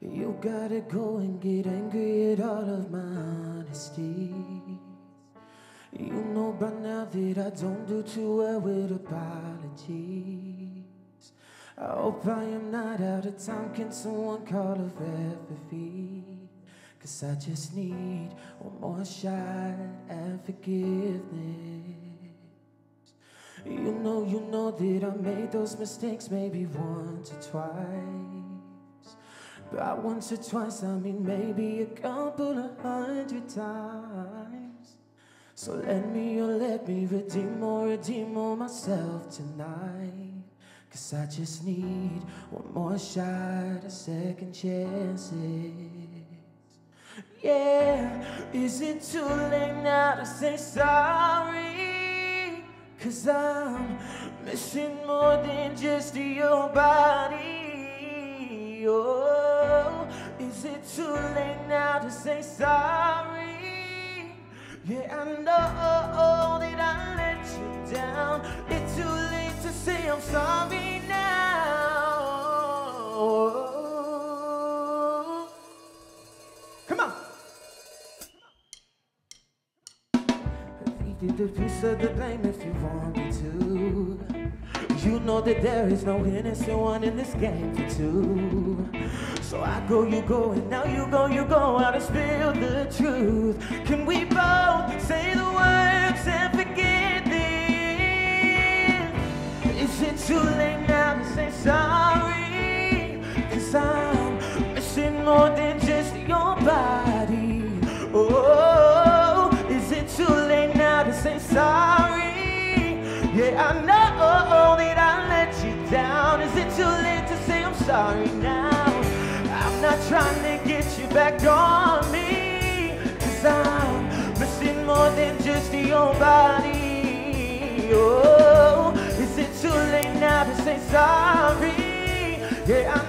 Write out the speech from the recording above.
You gotta go and get angry at all of my honesty. You know by now that I don't do too well with apologies. I hope I am not out of time. Can someone call a referee? Cause I just need one more shot at forgiveness. You know, you know that I made those mistakes maybe once or twice. By once or twice, I mean maybe a couple of hundred times. So let me, or let me redeem or redeem on myself tonight. Cause I just need one more shot, a second chances. Yeah, is it too late now to say sorry? Cause I'm missing more than just your body. To say sorry? Yeah, I know that I let you down. It's too late to say I'm sorry now. Come on. Leave the piece of the blame if you want me to. You know that there is no innocent one in this game for two. So I go, you go, and now you go, you go out and spill the truth. Can we both say the words and forget this? Is it too late now to say sorry? Cause I'm missing more than Yeah, I know that I let you down. Is it too late to say I'm sorry now? I'm not trying to get you back on me. Cause I'm missing more than just your body. Oh, is it too late now to say sorry? Yeah, I